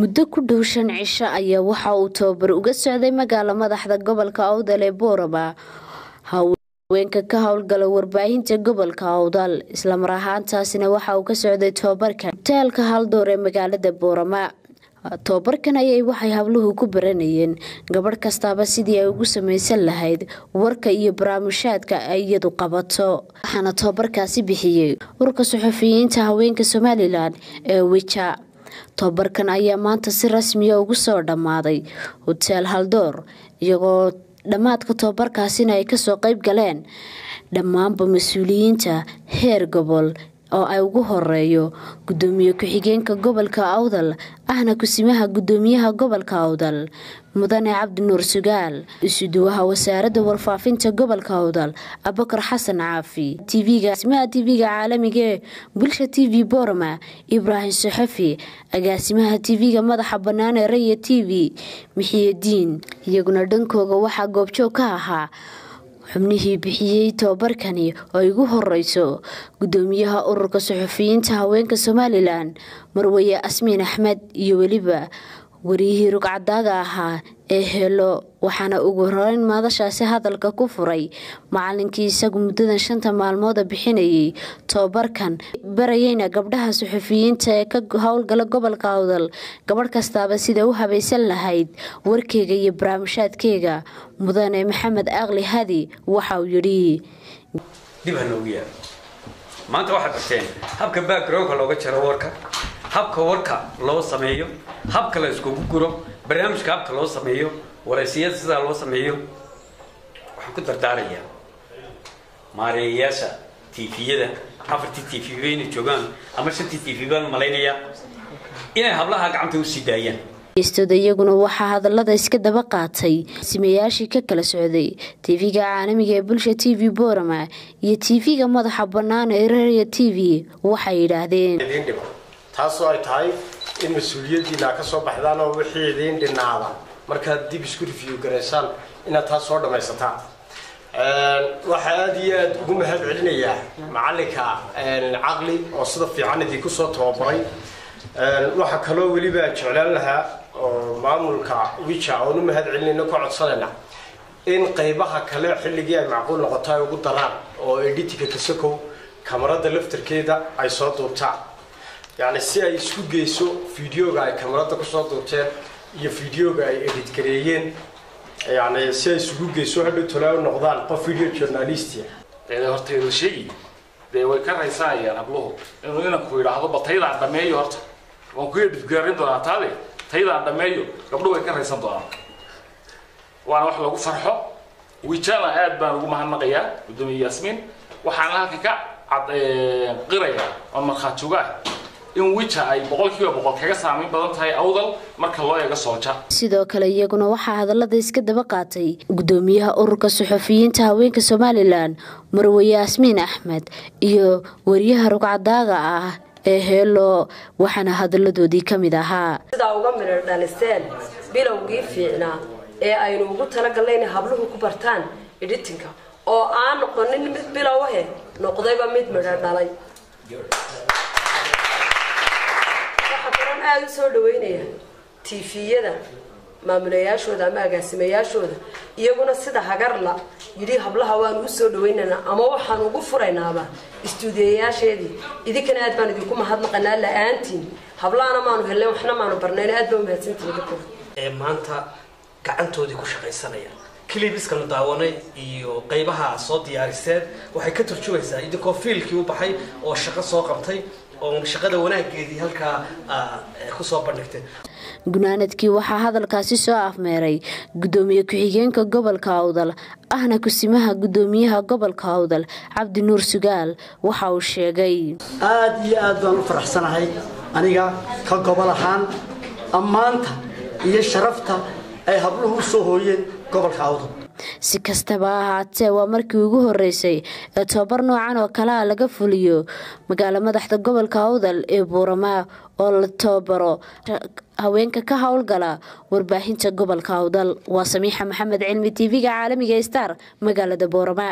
muddo ku dhow shan cisho ayaa waxa uu tababar uga socday magaala madaxda gobolka awdal ee boorama haweenka ka howlgala warbaahinta gobolka awdal islamar ahaantaasina waxa uu ka socday tobabarkan hutaalka haldoor ee magaalada boorama tobabarkan ayay waxay habluhu ku baranayeen gabadh kastaaba sidii ay ugu samaysan lahayd warka iyo baraamushaadka ay iyadu qabato. Waxaana tobabarkaasi bixiyey ururka suxufiyiinta haweenka somalilan ee wija tobabarkan ayaa maanta si rasmiya ugu soo dhammaaday hoteel haldoor iyagoo dhammaadka tobabarkaasina ay ka soo qeyb galeen dhammaanba mas'uuliyiinta heer gobol oo ay ugu horeeyo gudoomiye ku-xigeenka gobolka awdal ahna kusimaha gudoomiyaha gobolka awdal mudane cabdi nuur sugaal isuduwaha wasaaradda warfaafinta gobolka awdal abakar xasan caafi tvgasimaha tv-ga caalamiga bulsha t v borama ibraahim saxafi agaasimaha tv-ga madaxa bannaan ee raya t v mixiyadiin iyaguna dhankooga waxaa goobjoog ka ahaa xubnihii bixiyey tobabarkani oo igu horeyso gudoomiyaha ururka suxufiyiinta haweenka somalilan marweye asmiin axmed iyo weliba wariyihii rugcadaaga ahaa ee helo waxaana ugu horeyn maadashaasi hadalka ku furay. Macalinkii isagu muddadan shanta maalmooda bixinayay tobabarkan barayeyna gabdhaha suxufiyiinta ee ka howlgala gobolka awdal. Gabadh kastaaba sida u habaysan lahayd warkeyga iyo baraamushaadkeyga mudane maxamed aqli hadi waxa uu yidhi maanta waxaad barteen habka backgroundka looga jaro warka habka warka loo sameeyo habka la iskugu guro barnaamijka habka loo sameeyo waraysiyada sidaa loo sameeyo waxaan ku dardaarayaa maareeyayaasha tviyada afartii t v bayna joogaan ama shantii t v baan malaynayaa inay hablaha gacanta u sii daayaan. Iyaguna waxaa hadalada iska daba qaatay simayaashii ka kala socday tv-ga caalamiga ee bulsha t v borama iyo tv-ga madaxa bannaan ee rariya t v waxay yidhaahdeen taasoo ay tahay in mas'uuliyaddiina ka soo baxdaan oo wixii idiin dhinaada. Markaad dib isku review garaysaan inaad taas soo dhammaysataan waxaa aada iyo aada ugu mahad celinayaa macalinka caqli oo sida fiican idinku soo tababaray. Waxaa kaloo weliba jeclaan lahaa oo maamulka wija oon u mahad celinayno ka codsanayna in qaybaha kale xilligii ay macquul noqoto ay ugu daraan oo editinka kasakow kamarada laftarkeeda ay soo duubtaan yacni si ay isku geyso videoga ay kamarada ku soo duubteen iyo videoga ay edit gareeyeen yani si ay isugu geyso hadhow tolaa u noqdaan qof video journalistia horta idil sheegi dee way ka raysanayaan habluhu. Inuu inanku yidhaahdo ba taydaan dhameeyo horta. Waan ku editgaarin doonaa taade taydaan dhameeyo gabdho way ka raysan doonaan. Waana wax lagu farxo. Wijana aad baan ugu mahadnaqayaa gudoomiye yaasmiin waxaana halka ka qirayaa oo markhaatuga ah in wija ay boqolkiiba boqol kaga saamayn badan tahay awdal marka loo eego soolja sidoo kale iyaguna waxaa hadalada iska daba qaatay gudoomiyaha ururka suxufiyiinta haweenka somalilan marweye asmiin axmed iyo wariyaha rugcadaaga ah ee heelo waxaana hadaladoodii ka mid ahaa. Sidaa uga midho dhaliseen bilowgii fiicnaa ee aynu ugu talagalnay inay habluhu ku bartaan editinka oo aan noqonin mid bilow ahe noqdayba mid midho dhalay aada u soo dhaweynaya tifiyada maamulayaashooda ama agaasimayaashooda iyaguna sida hagarla yidhi hablaha waanu u soo dhawaynaynaa ama waxaan ugu furaynaaba istuudiyayaasheedii. Idinkana aad baan idinku mahadnaqanaa la'aantiin. Hablahana maanu helleen waxna maanu barnayn aad baa umahadsantihi maanta gacantoodii ku shaqaysanaya. Clibiska la daawanay iyo qaybaha soo diyaariseen waxay ka turjumaysaa idinkoo fiilkii u baxay oo shaqo soo qabtay oo shaqada wanaageedii halkaa ku soo bandhigtay. Gunaanadkii waxaa hadalkaasi soo afmeeray gudoomiye ku-xigeenka gobolka awdal ahna kusimaha gudoomiyaha gobolka awdal cabdi nuur sugaal waxa uu sheegay. Aada iyo aad baan u faraxsanahay aniga ka gobol ahaan ammaanta iyo sharafta ay habluhu u soo hooyeen gobolka awdal si kastaba ahaatee waa markii ugu horeysay ee tobabar noocan oo kalea laga fuliyo magaalo madaxda gobolka awdal ee buurama oo la tababaro haweenka ka howlgala warbaahinta gobolka awdal waa samiixa maxamed cilmi tv-ga caalamiga star magaalada buurama